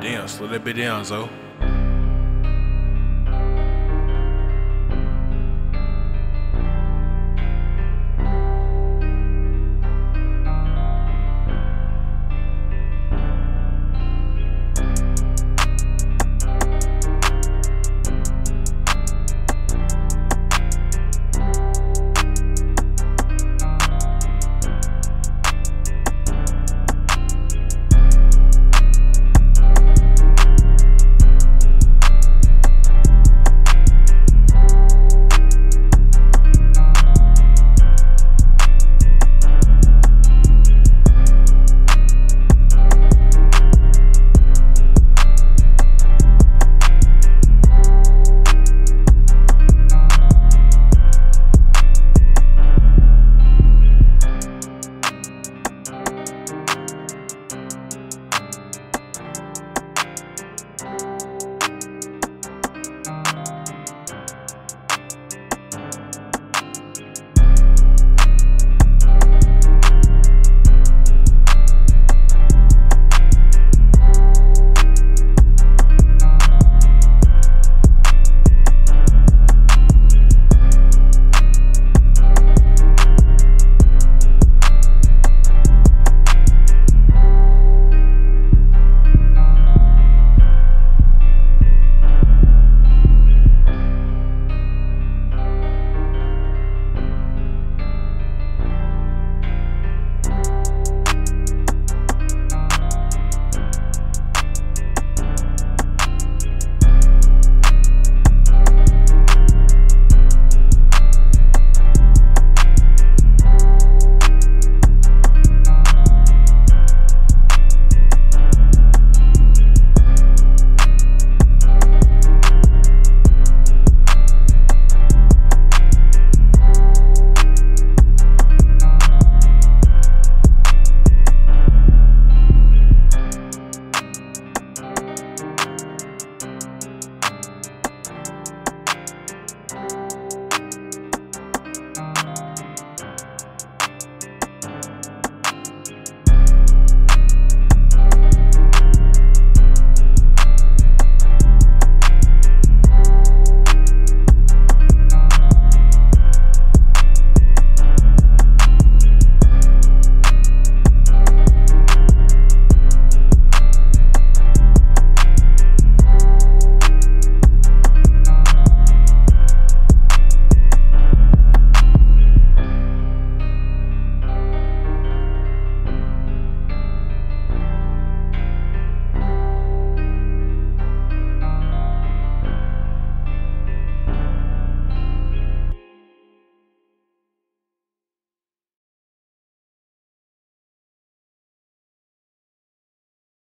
Damn, slow that bit down, Zo.